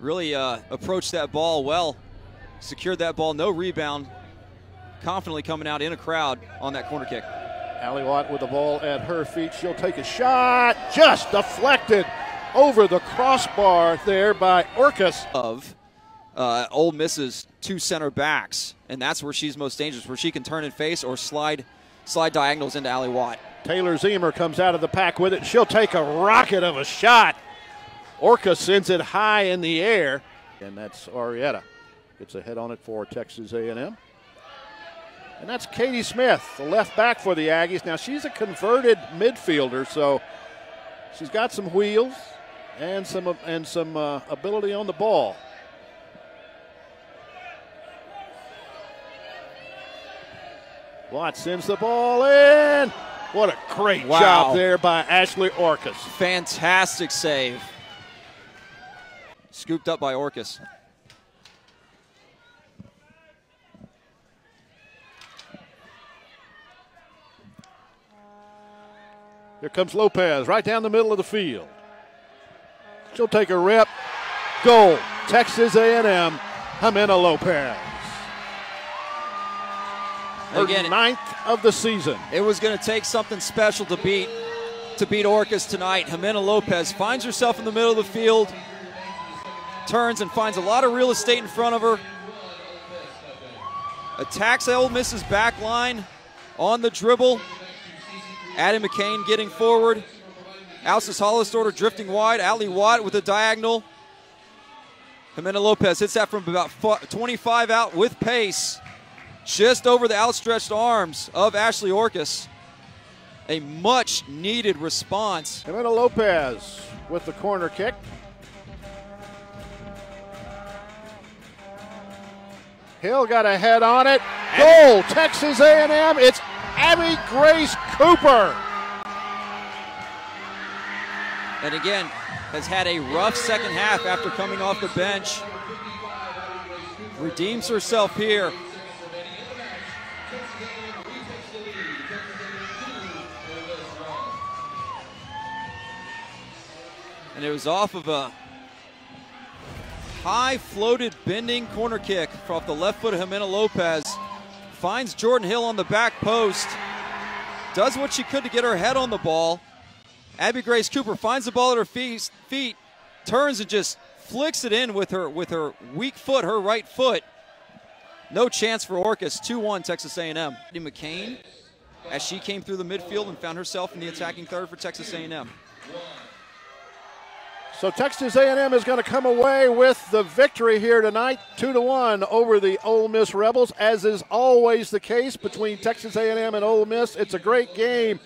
really uh, approached that ball well, secured that ball, no rebound, confidently coming out in a crowd on that corner kick. Ally Watt with the ball at her feet. She'll take a shot, just deflected over the crossbar there by Orkus. Of uh, Ole Miss's two center backs, and that's where she's most dangerous, where she can turn and face or slide slide diagonals into Ally Watt. Taylor Ziemer comes out of the pack with it. She'll take a rocket of a shot. Orca sends it high in the air, and that's Arietta. Gets a head on it for Texas A&M. And that's Katie Smith, the left back for the Aggies. Now she's a converted midfielder, so she's got some wheels and some and some uh, ability on the ball. Watt sends the ball in. What a great wow. job there by Ashley Orkus. Fantastic save. Scooped up by Orkus. Here comes Lopez right down the middle of the field. She'll take a rip. Goal. Texas A&M. Jimena Lopez. Her Again, ninth of the season. It was going to take something special to beat to beat Orkus tonight. Jimena Lopez finds herself in the middle of the field, turns and finds a lot of real estate in front of her. Attacks Ole Miss's back line on the dribble. Addie McCain getting forward. Alcis Hollistorter drifting wide. Ally Watt with a diagonal. Jimena Lopez hits that from about 25 out with pace just over the outstretched arms of Ashley Orkus. A much needed response. Jimena Lopez with the corner kick. Hill got a head on it. Goal, Texas A&M. It's Abby Grace Cooper. And again, has had a rough second half after coming off the bench. Redeems herself here. And it was off of a high floated bending corner kick off the left foot of Jimena Lopez. Finds Jordan Hill on the back post. Does what she could to get her head on the ball. Abby Grace Cooper finds the ball at her feet, turns and just flicks it in with her with her weak foot, her right foot. No chance for Orkus. 2-1 Texas A&M. McCain, as she came through the midfield and found herself in the attacking third for Texas A&M. So Texas A&M is going to come away with the victory here tonight, two to one over the Ole Miss Rebels, as is always the case between Texas A&M and Ole Miss. It's a great game.